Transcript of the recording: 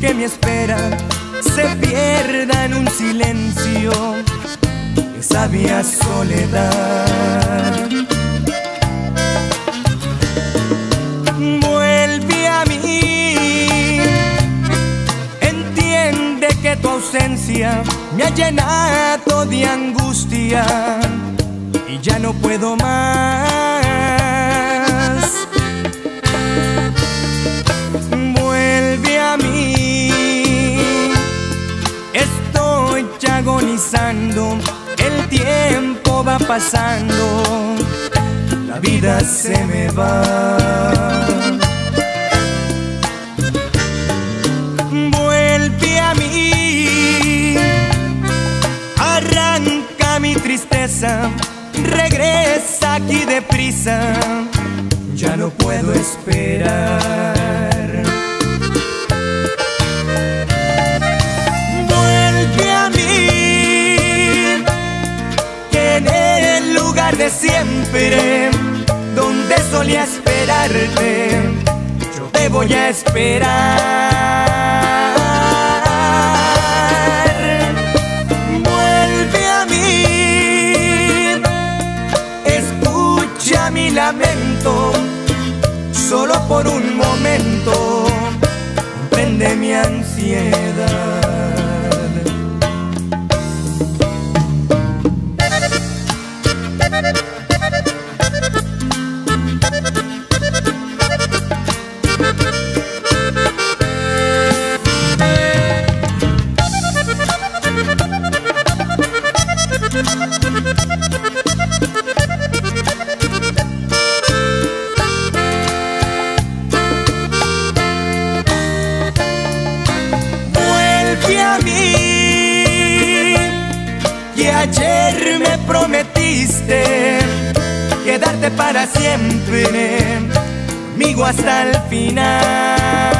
que me espera se pierda en un silencio de sabia soledad. Vuelve a mí, entiende que tu ausencia me ha llenado de angustia y ya no puedo más. El tiempo va pasando, la vida se me va. Vuelve a mí, arranca mi tristeza, regresa aquí deprisa, ya no puedo esperar. De siempre, donde solía esperarte, yo te voy a esperar. Vuelve a mí, escucha mi lamento, solo por un momento, comprende mi ansiedad. Ayer me prometiste quedarte para siempre, conmigo hasta el final.